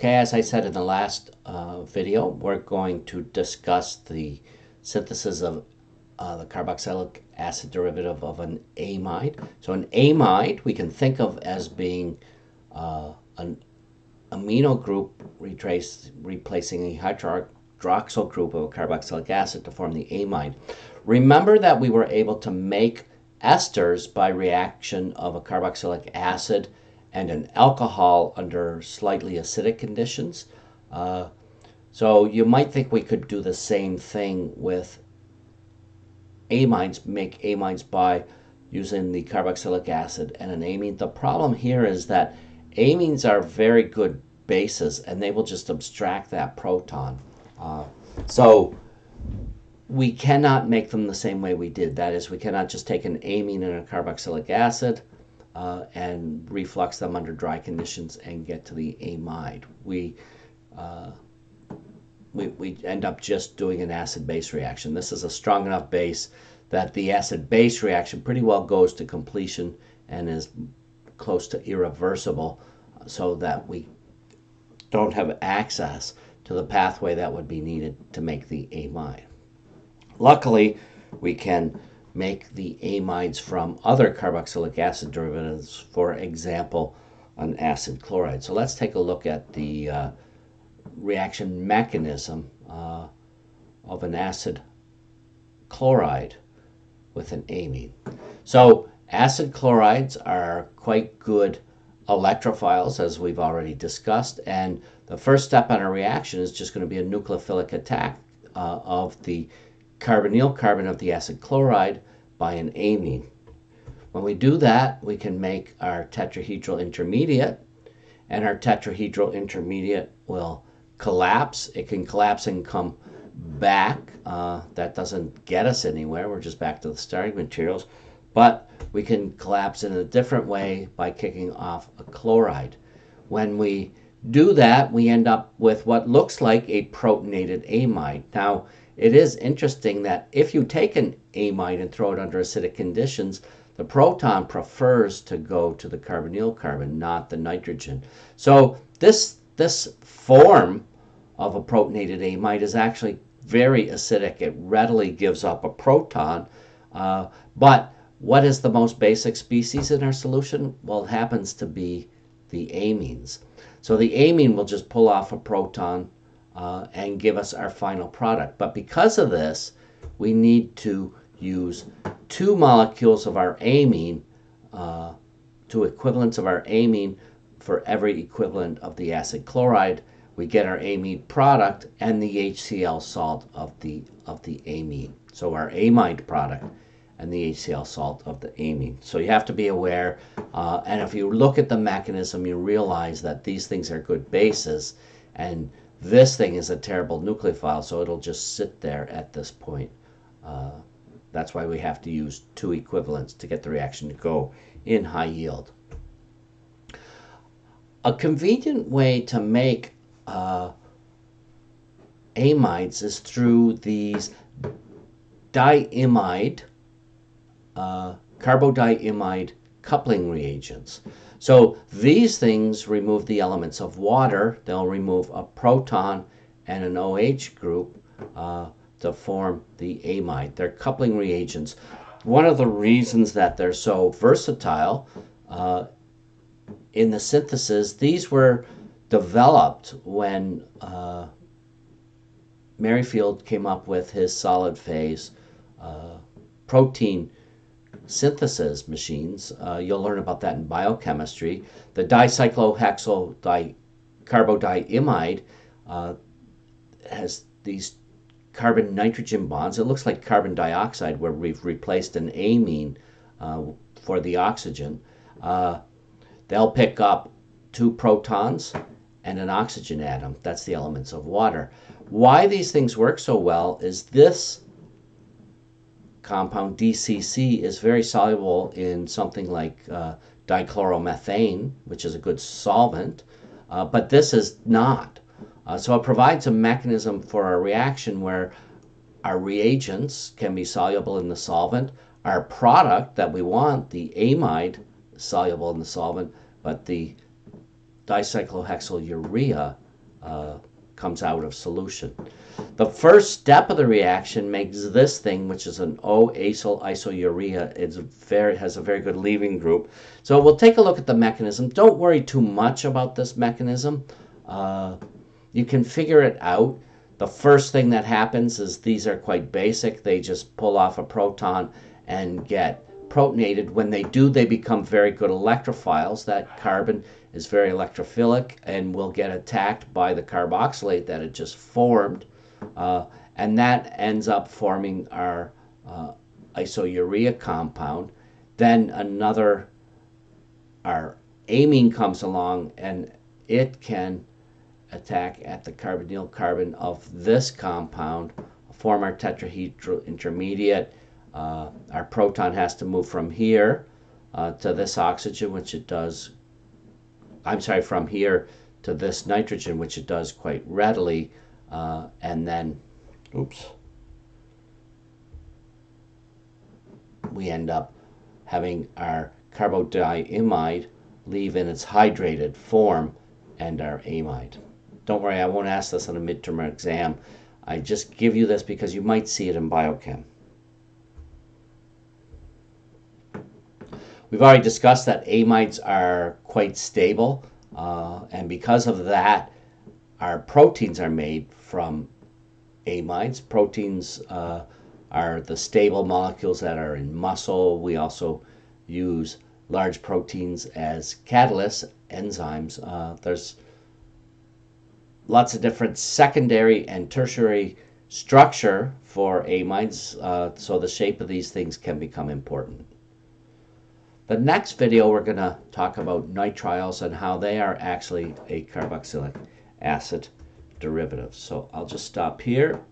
Okay, as I said in the last uh, video, we're going to discuss the synthesis of uh, the carboxylic acid derivative of an amide. So an amide we can think of as being uh, an amino group retrace, replacing a hydroxyl group of a carboxylic acid to form the amide. Remember that we were able to make esters by reaction of a carboxylic acid and an alcohol under slightly acidic conditions. Uh, so you might think we could do the same thing with amines, make amides by using the carboxylic acid and an amine. The problem here is that amines are very good bases and they will just abstract that proton. Uh, so we cannot make them the same way we did. That is, we cannot just take an amine and a carboxylic acid uh, and reflux them under dry conditions and get to the amide. We, uh, we, we end up just doing an acid-base reaction. This is a strong enough base that the acid-base reaction pretty well goes to completion and is close to irreversible so that we don't have access to the pathway that would be needed to make the amide. Luckily, we can make the amides from other carboxylic acid derivatives, for example, an acid chloride. So let's take a look at the uh, reaction mechanism uh, of an acid chloride with an amine. So acid chlorides are quite good electrophiles, as we've already discussed, and the first step in a reaction is just going to be a nucleophilic attack uh, of the carbonyl carbon of the acid chloride by an amine. When we do that, we can make our tetrahedral intermediate, and our tetrahedral intermediate will collapse. It can collapse and come back. Uh, that doesn't get us anywhere. We're just back to the starting materials. But we can collapse in a different way by kicking off a chloride. When we do that, we end up with what looks like a protonated amide. Now, it is interesting that if you take an amide and throw it under acidic conditions, the proton prefers to go to the carbonyl carbon, not the nitrogen. So this, this form of a protonated amide is actually very acidic. It readily gives up a proton. Uh, but what is the most basic species in our solution? Well, it happens to be the amines. So the amine will just pull off a proton uh, and give us our final product. But because of this, we need to use two molecules of our amine, uh, two equivalents of our amine for every equivalent of the acid chloride. We get our amine product and the HCl salt of the, of the amine. So our amide product and the HCl salt of the amine. So you have to be aware, uh, and if you look at the mechanism, you realize that these things are good bases, and this thing is a terrible nucleophile, so it'll just sit there at this point. Uh, that's why we have to use two equivalents to get the reaction to go in high yield. A convenient way to make uh, amides is through these diimide, uh, carbodiimide coupling reagents. So these things remove the elements of water. They'll remove a proton and an OH group uh, to form the amide. They're coupling reagents. One of the reasons that they're so versatile uh, in the synthesis, these were developed when uh, Merrifield came up with his solid phase uh, protein synthesis machines. Uh, you'll learn about that in biochemistry. The dicyclohexyl uh, has these carbon nitrogen bonds. It looks like carbon dioxide where we've replaced an amine uh, for the oxygen. Uh, they'll pick up two protons and an oxygen atom. That's the elements of water. Why these things work so well is this compound DCC is very soluble in something like uh, dichloromethane, which is a good solvent, uh, but this is not. Uh, so it provides a mechanism for a reaction where our reagents can be soluble in the solvent, our product that we want, the amide, soluble in the solvent, but the dicyclohexyl urea uh, comes out of solution. The first step of the reaction makes this thing, which is an O-acyl isourea. It's very has a very good leaving group. So we'll take a look at the mechanism. Don't worry too much about this mechanism. Uh, you can figure it out. The first thing that happens is these are quite basic. They just pull off a proton and get protonated. When they do, they become very good electrophiles. That carbon is very electrophilic and will get attacked by the carboxylate that it just formed. Uh, and that ends up forming our uh, isourea compound. Then another, our amine comes along and it can attack at the carbonyl carbon of this compound, form our tetrahedral intermediate. Uh, our proton has to move from here uh, to this oxygen, which it does, I'm sorry, from here to this nitrogen, which it does quite readily, uh, and then, oops, we end up having our carbodiimide leave in its hydrated form and our amide. Don't worry, I won't ask this on a midterm exam. I just give you this because you might see it in biochem. We've already discussed that amides are quite stable, uh, and because of that, our proteins are made from amides. Proteins uh, are the stable molecules that are in muscle. We also use large proteins as catalysts, enzymes. Uh, there's lots of different secondary and tertiary structure for amides, uh, so the shape of these things can become important. The next video we're going to talk about nitriles and how they are actually a carboxylic acid derivative. So I'll just stop here